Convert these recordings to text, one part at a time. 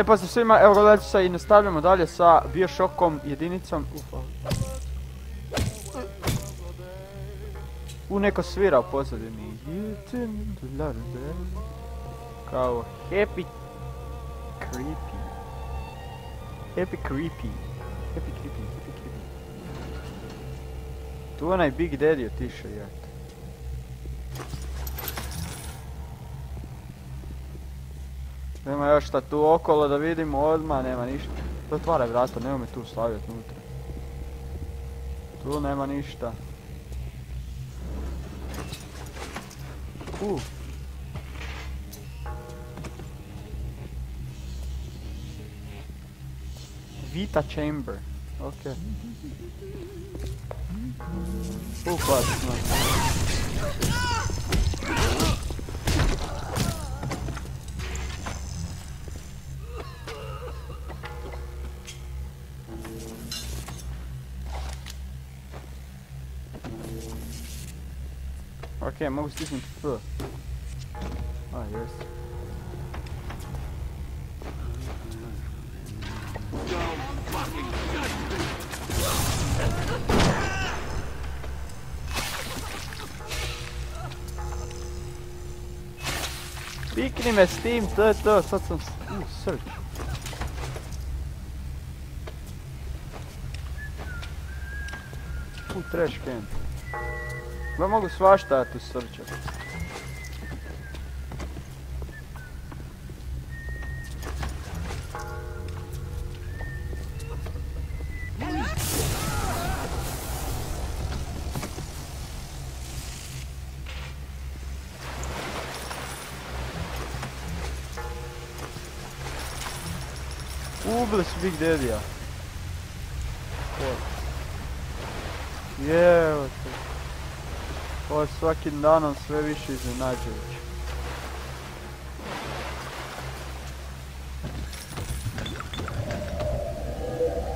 Lijep pozdrav svima, evo gledajte se i nastavljamo dalje sa Bioshockom jedinicom. U neko svira u pozadini. Kao happy creepy. Happy creepy. Happy creepy, happy creepy. Tu onaj Big Daddy otišao je. Nema još šta tu okolo da vidimo odmah, nema ništa. Otvaraj vrata, nema me tu stavljati unutra. Tu nema ništa. Uh. Vita Chamber. Ok. Uh, Okay, most different. Oh, yes. Picking him steam, third door, such some search. Um trash can. Ma mogu svašta tu srčat. Ubili su Big Daddy-a. Svakim danom sve više iznenađujuće.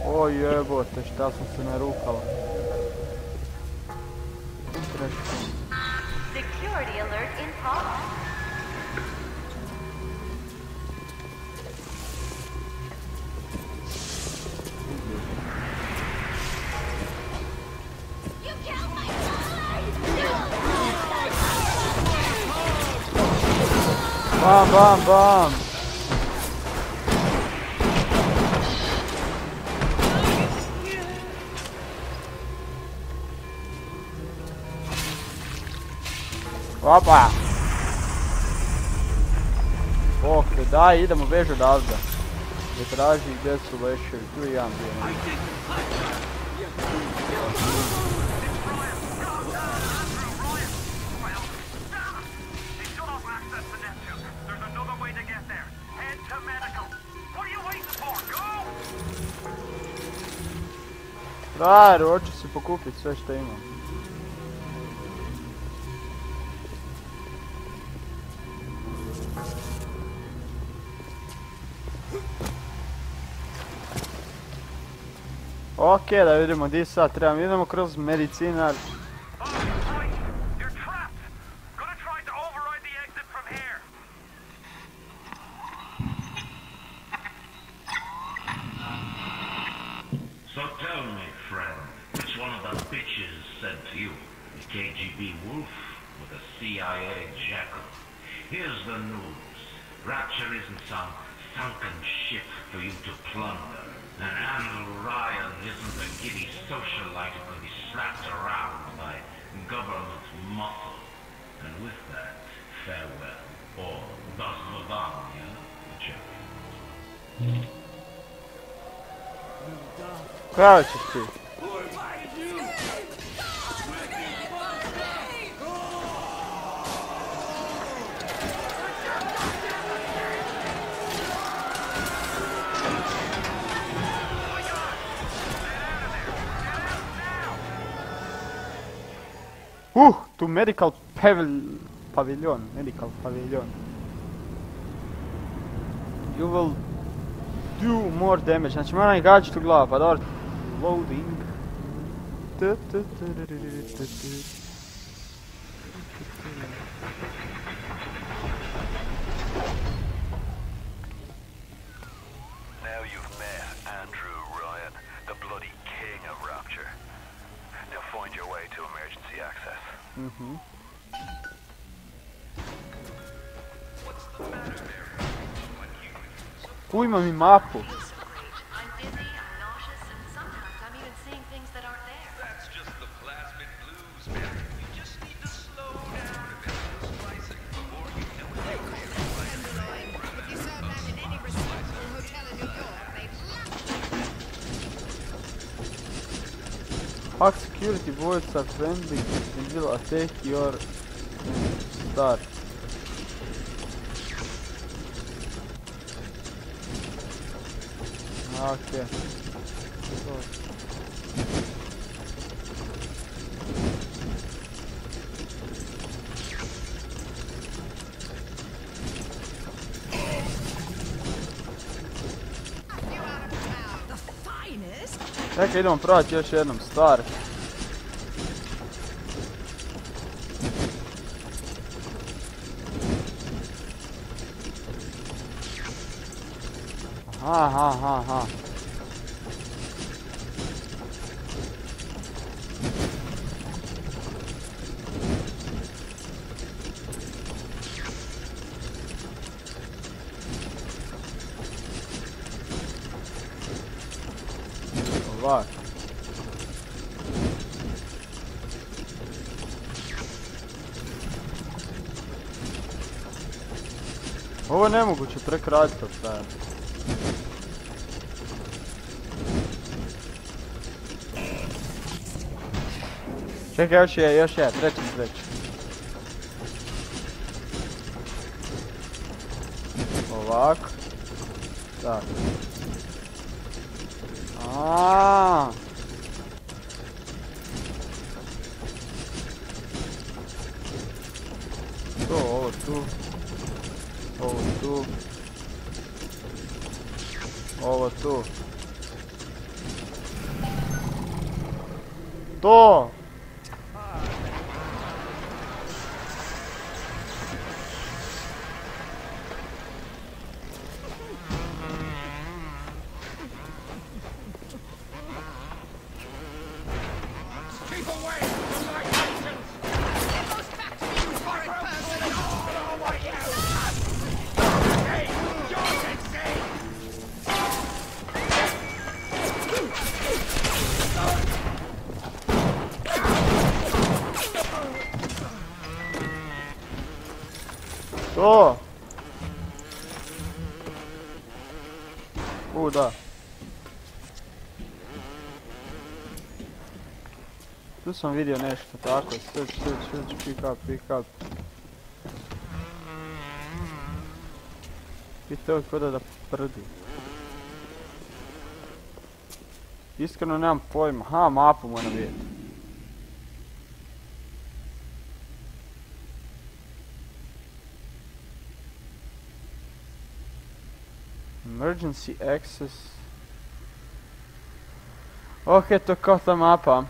O jebote, šta sam se narukala. Security alert in progress. bomb, bomb. Opa! Pô, que dá aí, dá uma vez ajudada. Detrás de desolation, tu ia Frajer, hoću si pokupit sve što imam. Ok, da vidimo di sad trebam. Idemo kroz medicinar. Kralçık ki. Huh, to medical pavel pavilion, medical pavilion. You will do more damage. Значит, мы раньше гаджет угла, подорвать. loading. Now you've met Andrew Ryan, the bloody king of Rapture. Now find your way to emergency access. Mm-hmm. Uj, imam i mapu. words are friendly and will attack your star. Okay. Čekaj, idemo prać još jednom, stari. Aha, aha, aha. Ovak. Ovo je nemoguće prekratko stajati. Čekaj, još je, još je, treći, treći. Ovako. Tak. A. To, ovo tu. Ovo tu. Ovo tu. To! Sam vidio nešto tako, search, search, search, pick up, pick up. I to je kod da prdi. Iskreno nemam pojma, ha, mapu moram vidjeti. Emergency access. Ok, to je kao ta mapa.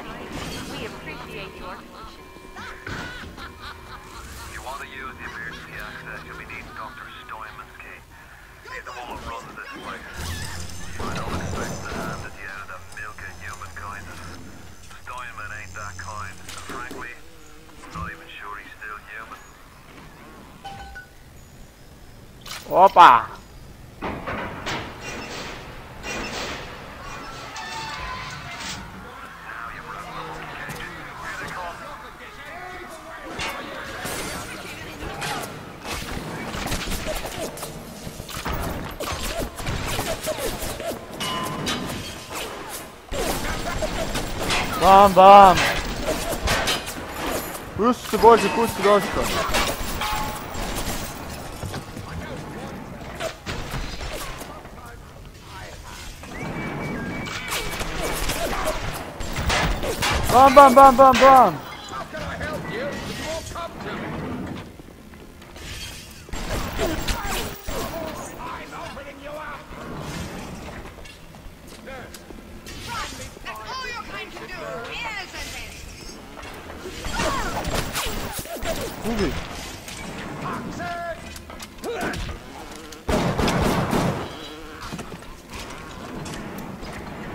Being. We appreciate your patience. If you want to use the emergency access, you'll be needing Dr. Steinman's key. He's the one who runs Opa! Bam bam. Üst boş, üst boş. Bom, bom, bom, bom, bom. bomb.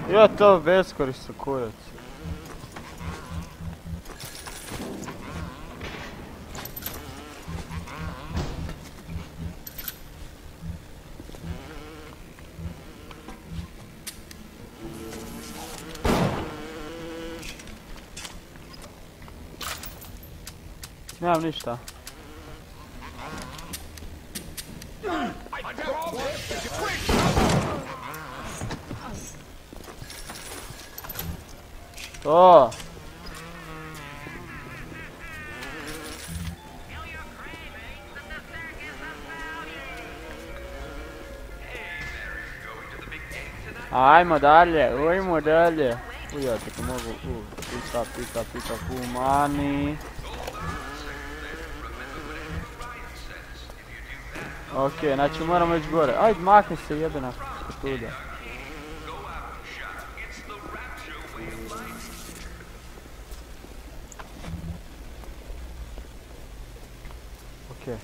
Я то вескори се курац. Nemam ništa. To! Ajmo dalje, ajmo dalje. Uja, tako mogu, u, pika, pika, pika, humani. Ok, znači moramo ići gore. Ajde, makni se jebena tuda. Ok.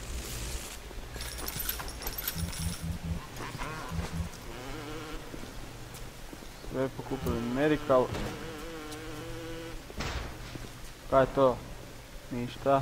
Sve pokupili Medical. Kaj je to? Ništa.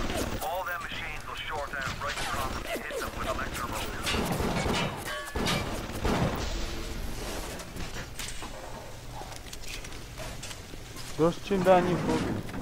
Дождь чем да не ходит.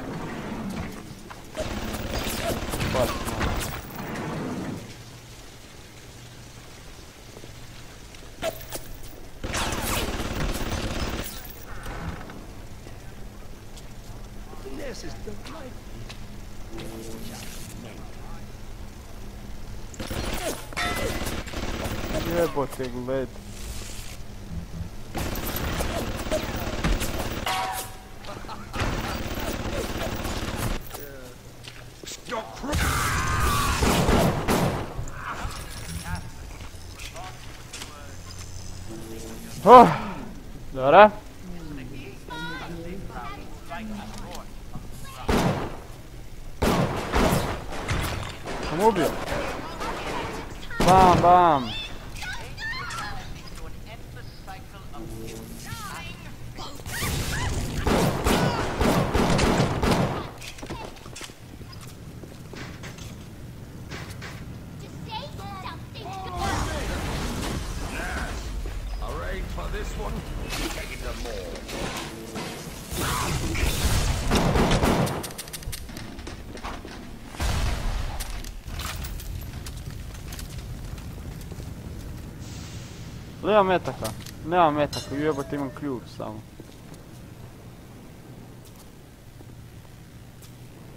Nema metaka. Nema metaka, jebote imam ključ samo.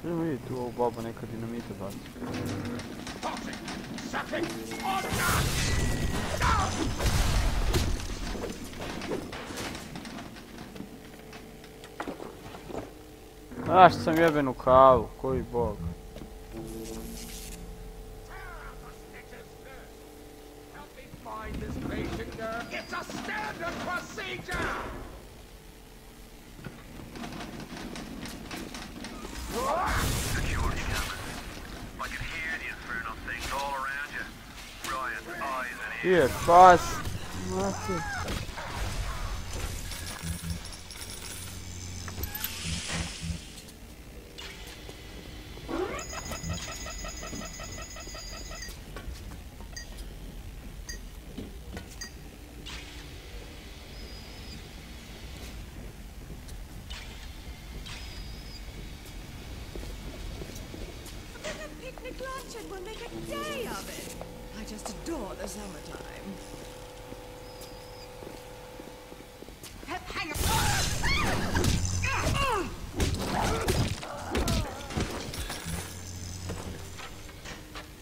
Idemo vidjeti tu ovu babu neka dinamita baci. Znaš sam jebenu kavu, koji bog. boss. Nossa. Picnic luncheon will make a day of it! I just adore the summertime.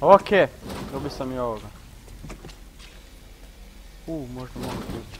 Ok, robil sam i ovoga. U, možda mogu biti.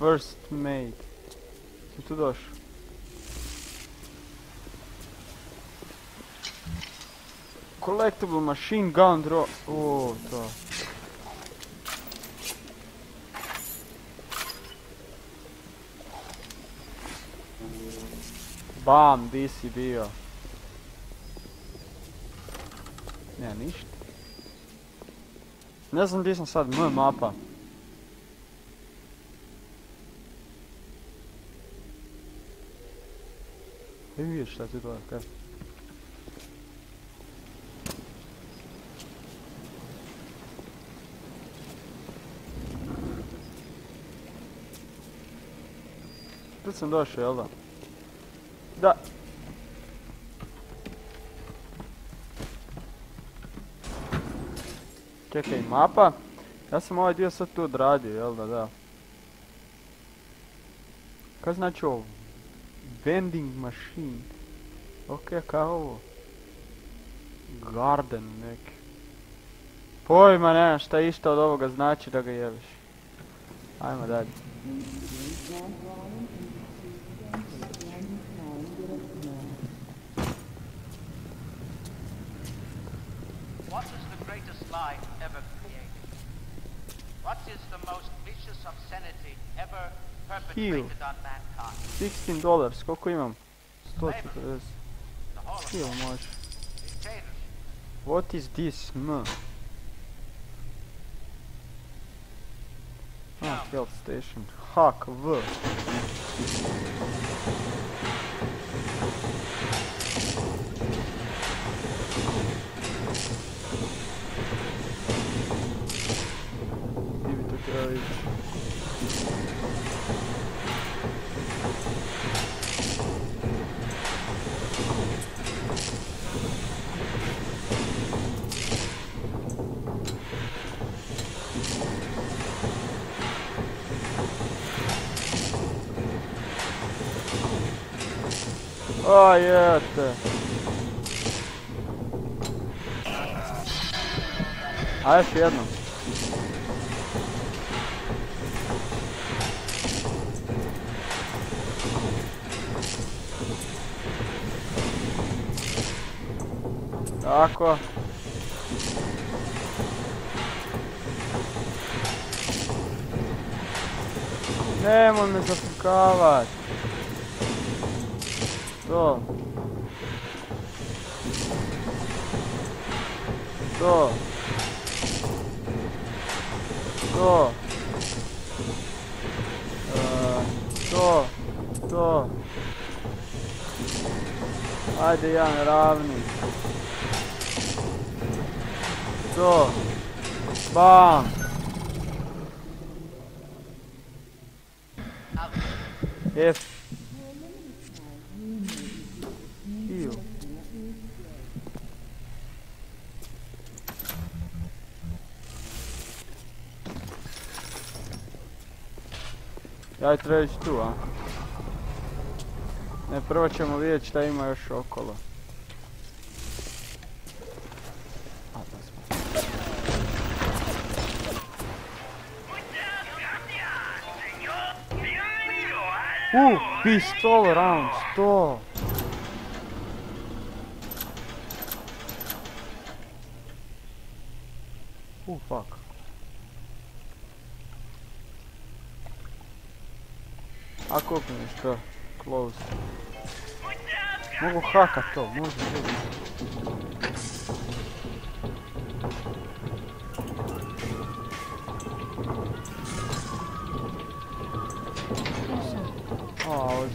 First mate. Si tu došao? Collectible machine gun draw. O, to. Bam, di si bio? Ne, ništa. Ne znam di sam sad, M mapa. Aj vidiš šta ti to kaj? Tu sam došao, jel da? Da. Čekaj, mapa. Ja sam ovaj dio sad tu odradio, jel da, da. Kaj znači ovo? Vending machine. Ok, kao? Garden neki. Pojma nemam šta išta od ovoga znači da ga jebiš. Ajmo dalje. What is the greatest lie ever created? What is the most vicious obscenity ever perpetrated mankind? 16 dollars, koliko imam? 140. The Holocaust, Kill može. What is this? M. Ah, health station. Hak, V. Jete. A još jednom. Tako. Nemoj me zafrkavat. 써. 써. 써. 어, 써. 써. Hadi yani ravni. So. Bam. Ja treba ići tu, a? Ne, prvo ćemo vidjeti šta ima još okolo. Uh, pistol round, 100. Uh, fuck. А Окопный, что? Клоус. Ну, хака то, можно. А, вот.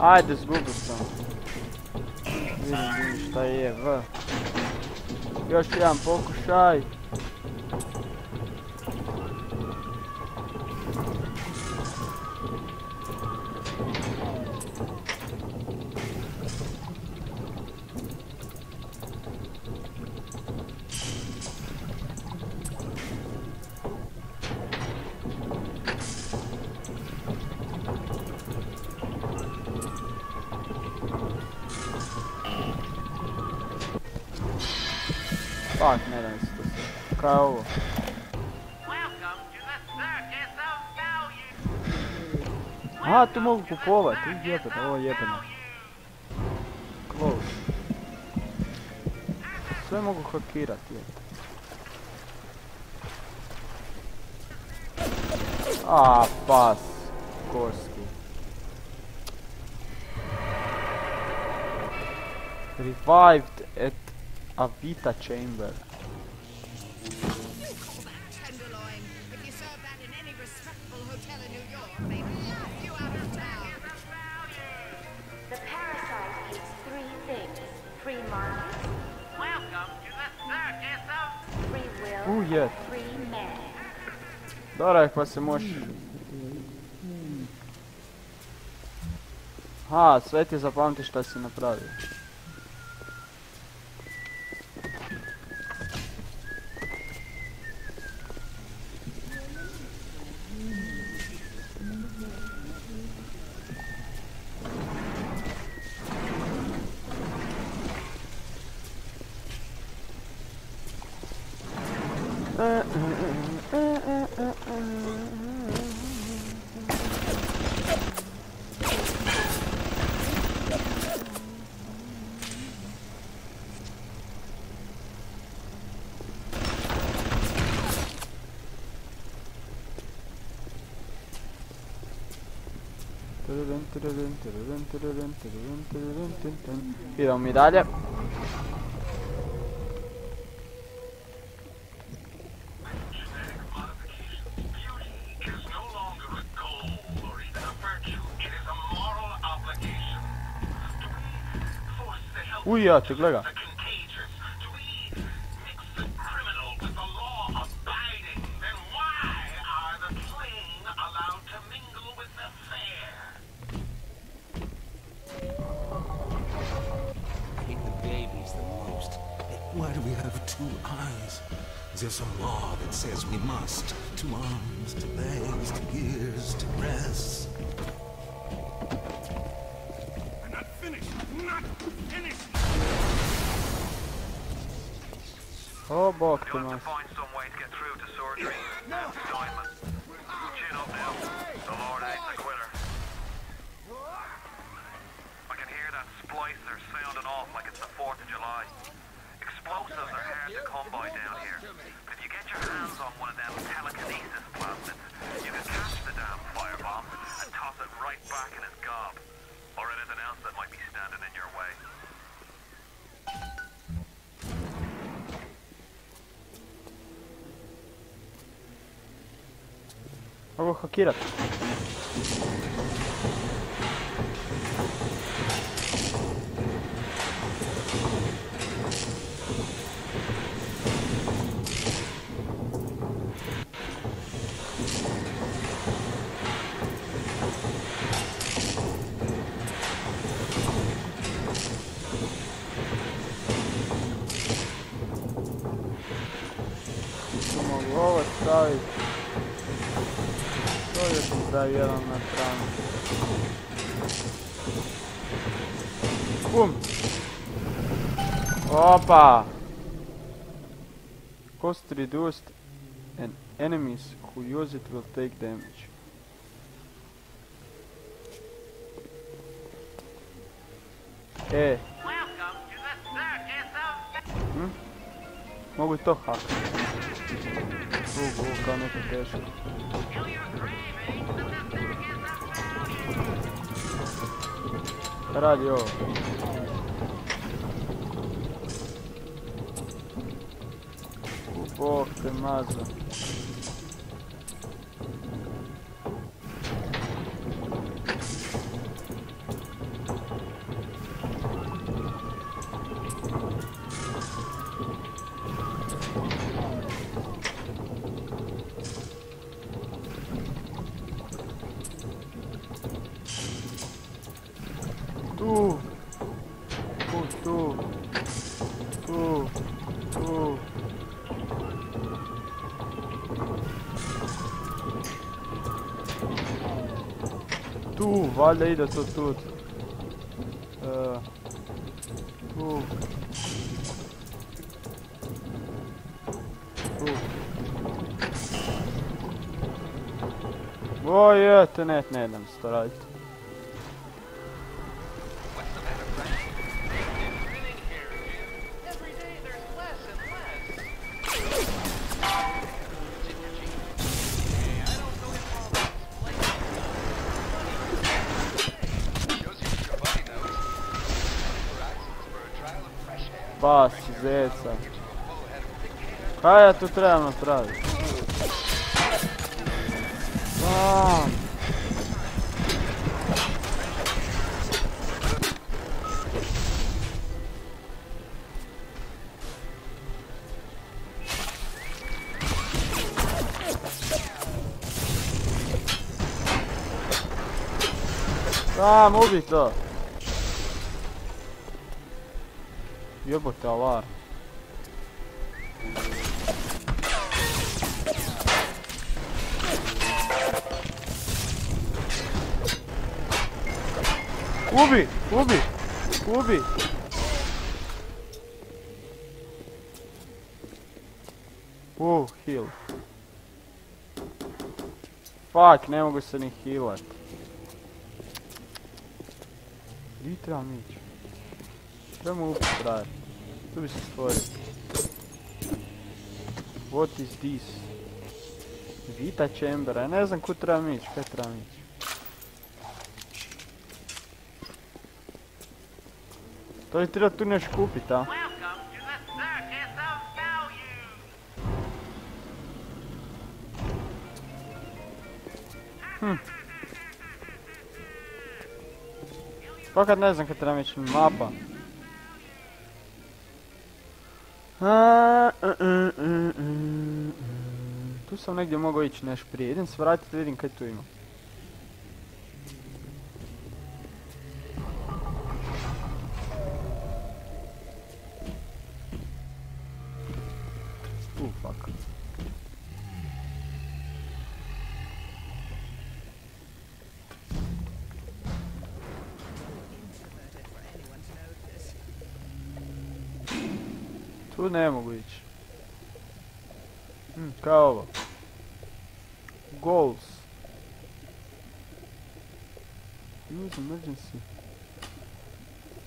Айде а, с Гугусом. Видишь, что е в. Još jedan pokušaj. Se to sve. Kaj je ovo? Aha, tu mogu kupovat, u jebeno, ovo je jebeno. Close. Sve mogu hakirat, jebeno. A, pas. Gorski. Revived at Avita Chamber. Will, U je. free man. Dobra, pa se može... Ha, sve ti zapamti šta si napravio. Io da un medaglia ya açık la The Lord hates quitter. I can hear that splicer sounding off like it's the 4th of July. Explosives are hard to come by down here. But if you get your hands on one of them telekinesis Algo hackear. Opa! Cost reduced and enemies who use it will take damage. E, of mogu i to hakati. Ugu, kao neko teško. Feel your Porca mazza. Valjda ide to tu. E, tu. O je, te ne, ne dam se to raditi. Thick hair. Kaj ja tu trebam napraviti? Sam. Sam, ubi to. Jebote alar. Ubi, ubi, ubi. Uh, heal. Fuck, ne mogu se ni healat. Di trebam ići? Trebamo upit frajer. Tu bi se stvorio. What is this? Vita chamber, ja ne znam kud trebam ići, kaj trebam ići. To je treba tu nešto kupit, a? Value. Fakat ne znam kad trebam ići mapa. A, e, e, e. Tu sam negdje mogao ići nešto prije. Idem se vratiti vidim kaj tu ima.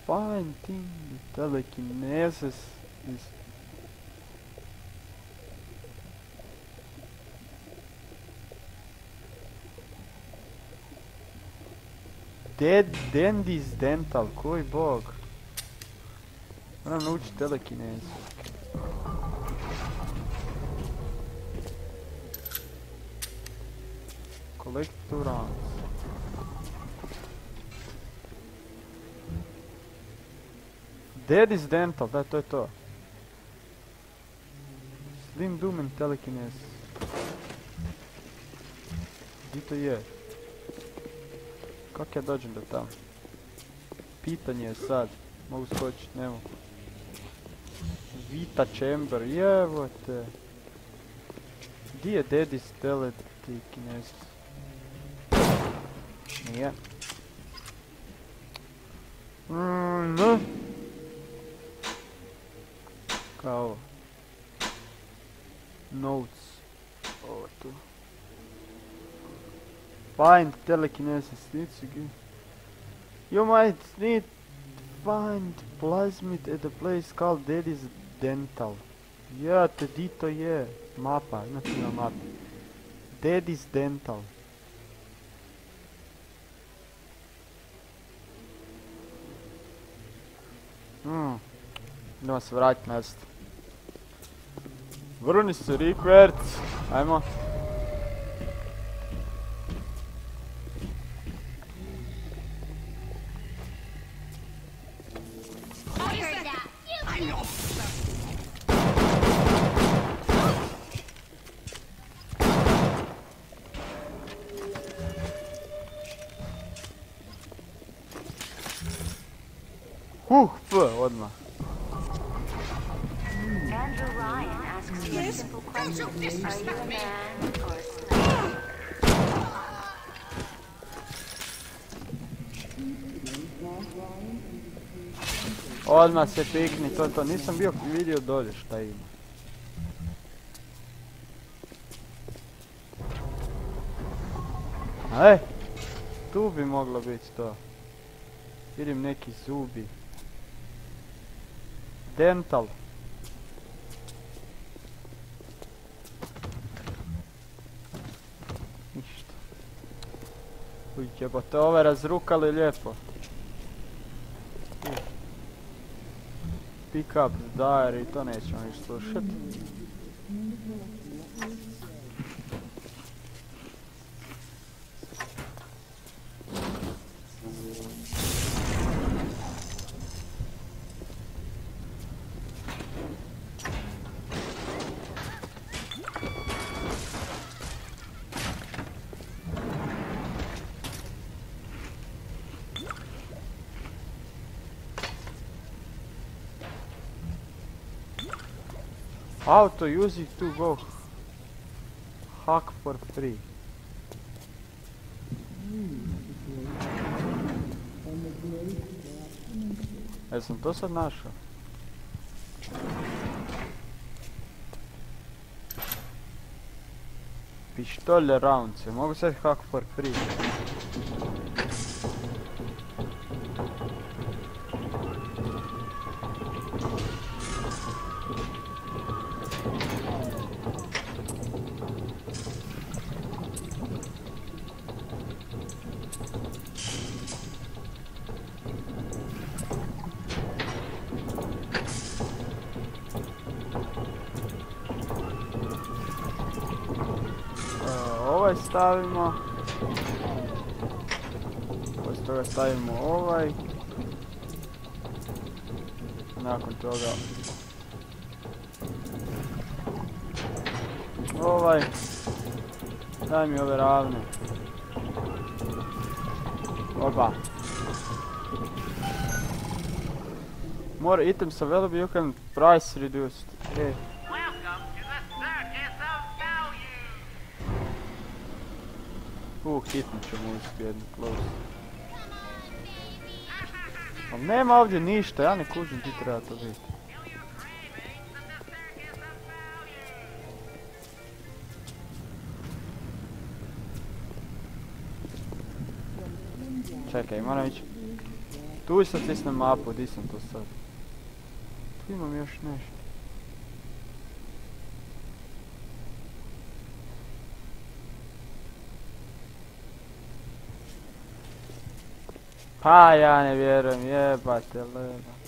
Pantentado aqui nessas... Dead Dandy's Dental Coi, bog. Mano, não te tela aqui nessa. Collectorons. Dead is dental, da to je to. Slim Doom and telekinesis. Gdje to je? Kako ja dođem do tamo? Pitanje je sad. Mogu skočit, ne mogu. Vita chamber, jevote. Di je Daddy's telekinesis? Nije. Mm, ne. Kao. Notes. Ovo tu. Find telekinesis. Needs give. You might need find plasmid at a place called Daddy's Dental. Ja, te di to je. Mapa, znači na mapi. Daddy's Dental. Hmm. Idemo se vratiti na Vrni se Rikvert. Ajmo. Odmah se pikni, to to. Nisam bio vidio dolje šta ima. E, tu bi moglo biti to. Vidim neki zubi. Dental. Ništa. Uj, jebote, ove razrukali lijepo. Pick up diary, to nećemo niš slušat. How to use it to go hack for free. Jesam to sad našao? Pištolje rounds, ja mogu sad hack for free. Stavimo. Poslije toga stavimo ovaj. Nakon toga ovaj. Daj mi ove ravne. Oba. More items available, you can price reduced. E, hitno ćemo uspjeti jednu close. Ali nema ovdje ništa, ja ne kužim ti treba to biti. Čekaj, moram ići. Tu sam stisnem mapu, di sam to sad? Tu imam još nešto. Payane vieram je batele.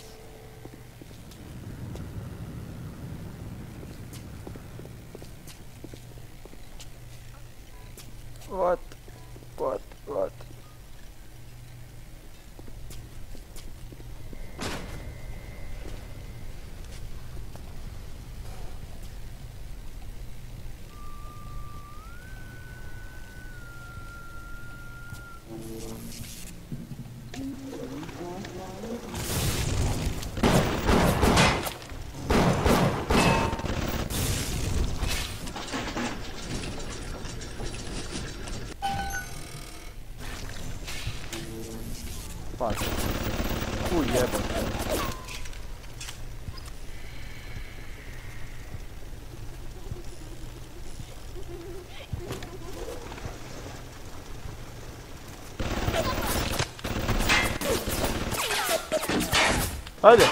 Hadi.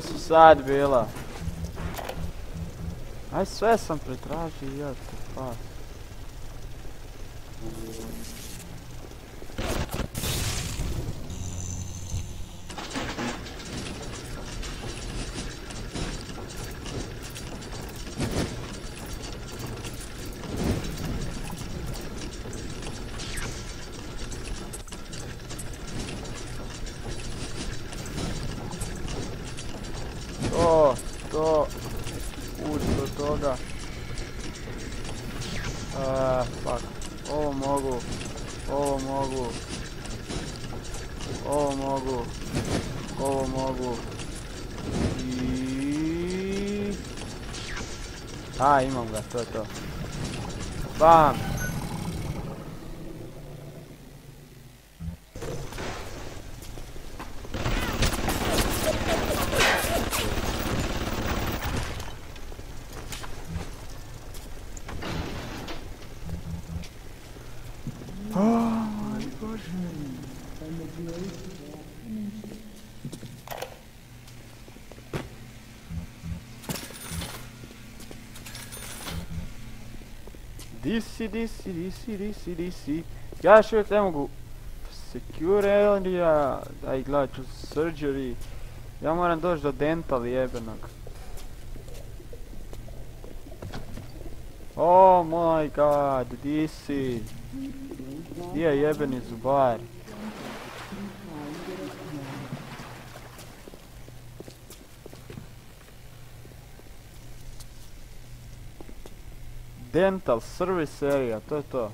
Su sad bila? Aj sve sam pretražio, jate. pas. To, to, uđi do toga. Eee, fuck. Ovo mogu, ovo mogu. Ovo mogu, ovo mogu. I... A, imam ga, to je to. Bam! Aj, Bože. Di si, di si, di si, di si, di si. Ja još uvijek ne mogu Secure area, aj gledat ću surgery. Ja moram doći do dental jebenog. Oh my god, di si? Gdje je jebeni zubar? Dental service area, to je to.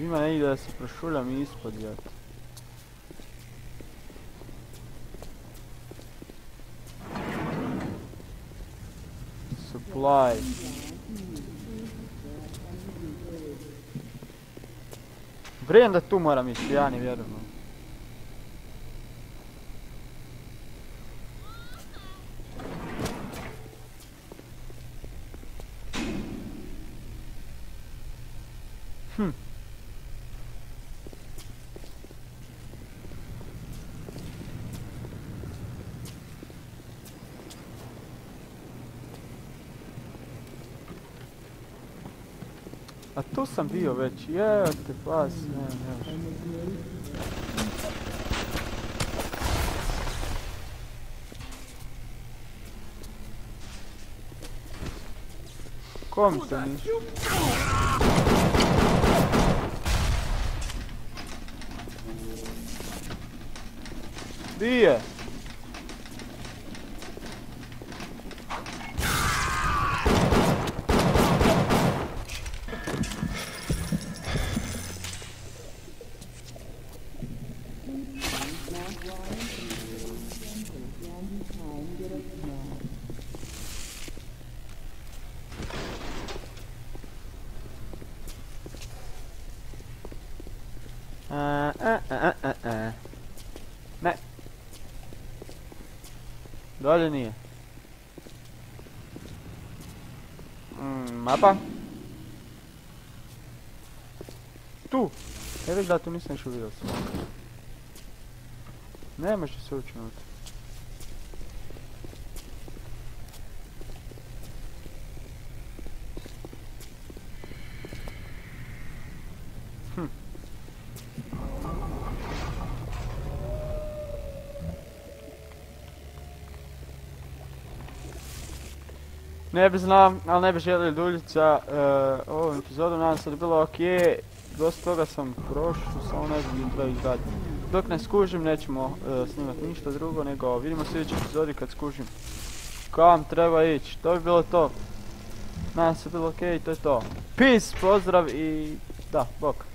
Ima negdje da se prošuljam ispod, jel? Supply. Vrijem da tu moram ići, ja ni vjerujem. Sam bio već, jete pas, ne, ne. Kom se niš? Di je? Dolje nije. Mm, mapa? Tu! Već da tu nisam još vidio sam. Ne može se ući unutra. Ne bi znam, ali ne bi želio duljiti sa uh, ovom epizodom, nadam se da je bilo ok. Dosta toga sam prošao, samo ne znam treba izgledati. Dok ne skužim nećemo uh, snimati ništa drugo, nego vidimo sljedeći epizodi kad skužim kam treba ići. To bi bilo to. Nadam se da bilo ok, to je to. Peace, pozdrav i da, bok.